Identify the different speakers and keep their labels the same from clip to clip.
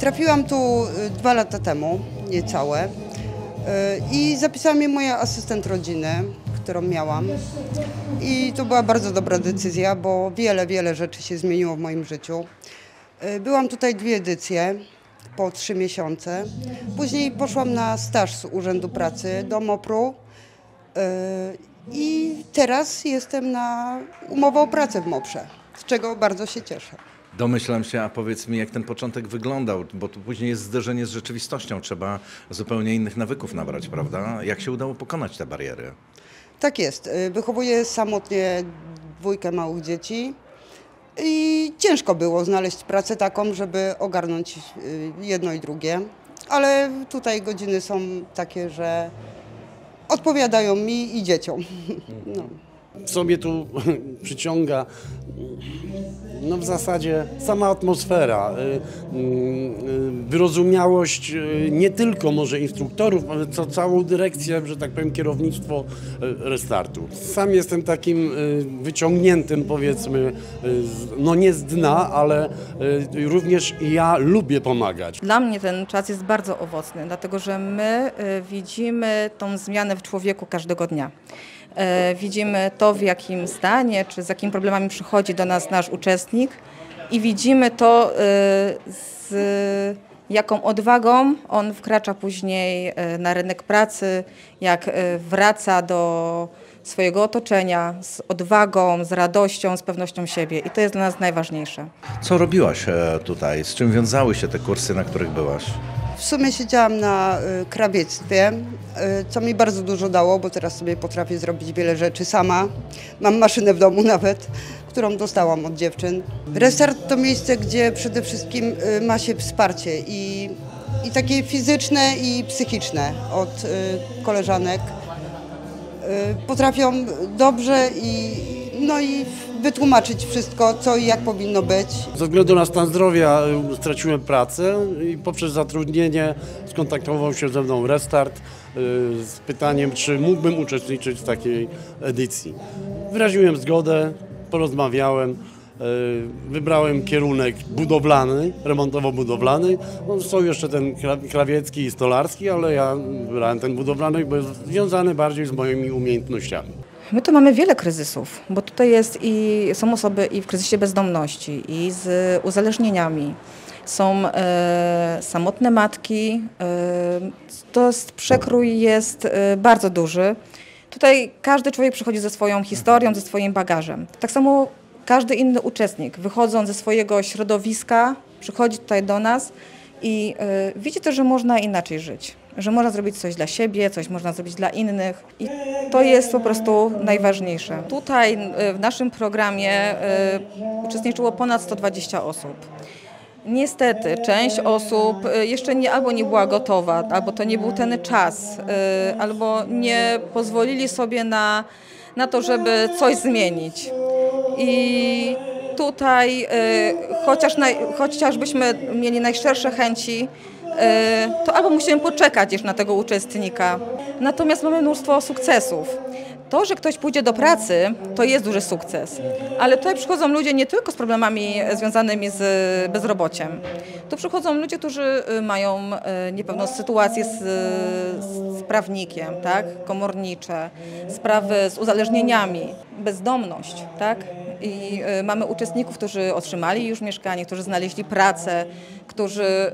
Speaker 1: Trafiłam tu y, dwa lata temu, niecałe, y, i zapisała mnie moja asystent rodziny, którą miałam. I to była bardzo dobra decyzja, bo wiele, wiele rzeczy się zmieniło w moim życiu. Y, Byłam tutaj dwie edycje, po trzy miesiące. Później poszłam na staż z Urzędu Pracy do MOPR-u i teraz jestem na umowę o pracę w MOPRze, z czego bardzo się cieszę.
Speaker 2: Domyślam się, a powiedz mi, jak ten początek wyglądał, bo tu później jest zderzenie z rzeczywistością, trzeba zupełnie innych nawyków nabrać, prawda? Jak się udało pokonać te bariery?
Speaker 1: Tak jest. Y, Wychowuję samotnie dwójkę małych dzieci i ciężko było znaleźć pracę taką, żeby ogarnąć y, jedno i drugie, ale tutaj godziny są takie, że odpowiadają mi i dzieciom. No.
Speaker 3: W sobie tu przyciąga no w zasadzie sama atmosfera, y, y, wyrozumiałość y, nie tylko może instruktorów, ale co całą dyrekcję, że tak powiem kierownictwo restartu. Sam jestem takim wyciągniętym powiedzmy, no nie z dna, ale również ja lubię pomagać.
Speaker 4: Dla mnie ten czas jest bardzo owocny, dlatego że my widzimy tą zmianę w człowieku każdego dnia. E, Widzimy to, w jakim stanie czy z jakimi problemami przychodzi do nas nasz uczestnik i widzimy to, y, z jaką odwagą on wkracza później y, na rynek pracy, jak wraca do swojego otoczenia z odwagą, z radością, z pewnością siebie. I to jest dla nas najważniejsze.
Speaker 2: Co robiłaś e, tutaj? Z czym wiązały się te kursy, na których byłaś?
Speaker 1: W sumie siedziałam na y, krawiectwie, y, co mi bardzo dużo dało, bo teraz sobie potrafię zrobić wiele rzeczy sama. Mam maszynę w domu nawet, którą dostałam od dziewczyn. Restart to miejsce, gdzie przede wszystkim y, ma się wsparcie i, i takie fizyczne i psychiczne od koleżanek. Potrafią dobrze i, no i wytłumaczyć wszystko, co i jak powinno być.
Speaker 3: Ze względu na stan zdrowia y, straciłem pracę i poprzez zatrudnienie skontaktował się ze mną Restart y, z pytaniem, czy mógłbym uczestniczyć w takiej edycji. Wyraziłem zgodę, porozmawiałem, y, wybrałem kierunek budowlany, remontowo-budowlany. No, są jeszcze ten kra- krawiecki i stolarski, ale ja wybrałem ten budowlany, bo jest związany bardziej z moimi umiejętnościami.
Speaker 4: My tu mamy wiele kryzysów, bo tutaj jest i są osoby i w kryzysie bezdomności, i z uzależnieniami. Są e, samotne matki. E, to jest, przekrój jest e, bardzo duży. Tutaj każdy człowiek przychodzi ze swoją historią, ze swoim bagażem. Tak samo każdy inny uczestnik, wychodząc ze swojego środowiska, przychodzi tutaj do nas i e, widzi też, że można inaczej żyć. Że można zrobić coś dla siebie, coś można zrobić dla innych i to jest po prostu najważniejsze. Tutaj e, w naszym programie e, uczestniczyło ponad 120 osób. Niestety, część osób e, jeszcze nie, albo nie była gotowa, albo to nie był ten czas, albo nie pozwolili sobie na, na to, żeby coś zmienić. I tutaj, chociaż naj, chociażbyśmy mieli najszczersze chęci, to albo musimy poczekać jeszcze na tego uczestnika. Natomiast mamy mnóstwo sukcesów. To, że ktoś pójdzie do pracy, to jest duży sukces. Ale tutaj przychodzą ludzie nie tylko z problemami związanymi z bezrobociem. Tu przychodzą ludzie, którzy y, mają y, niepewną sytuację z, z prawnikiem, tak? komornicze, sprawy z uzależnieniami, bezdomność. Tak? I y, mamy uczestników, którzy otrzymali już mieszkanie, którzy znaleźli pracę, którzy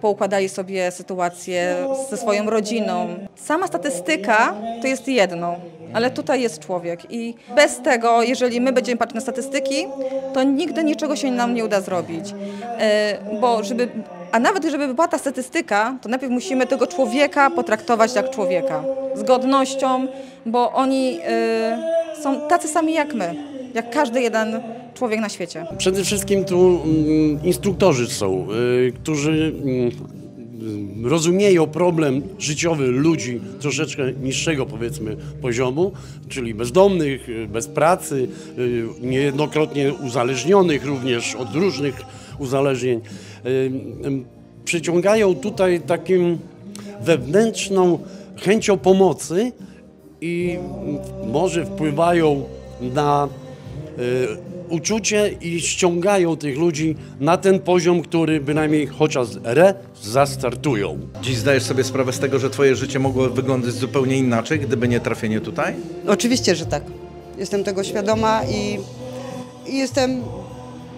Speaker 4: poukładali sobie sytuację ze swoją rodziną. Sama statystyka to jest jedno, ale tutaj jest człowiek i bez tego, jeżeli my będziemy patrzeć na statystyki, to nigdy niczego się nam nie uda zrobić. Y, bo żeby, a nawet żeby była ta statystyka, to najpierw musimy tego człowieka potraktować jak człowieka, z godnością, bo oni y, są tacy sami jak my, jak każdy jeden człowiek na świecie.
Speaker 3: Przede wszystkim tu mm, instruktorzy są, y, którzy mm, rozumieją problem życiowy ludzi troszeczkę niższego powiedzmy poziomu, czyli bezdomnych, y, bez pracy, y, niejednokrotnie uzależnionych również od różnych uzależnień. Y, Przyciągają tutaj takim wewnętrzną chęcią pomocy i może wpływają na uczucie i ściągają tych ludzi na ten poziom, który bynajmniej chociaż re zastartują.
Speaker 2: Dziś zdajesz sobie sprawę z tego, że twoje życie mogło wyglądać zupełnie inaczej, gdyby nie trafienie tutaj?
Speaker 1: Oczywiście, że tak. Jestem tego świadoma i, i jestem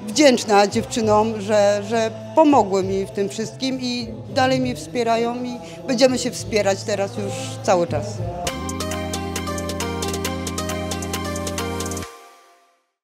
Speaker 1: wdzięczna dziewczynom, że, że pomogły mi w tym wszystkim i dalej mnie wspierają i będziemy się wspierać teraz już cały czas.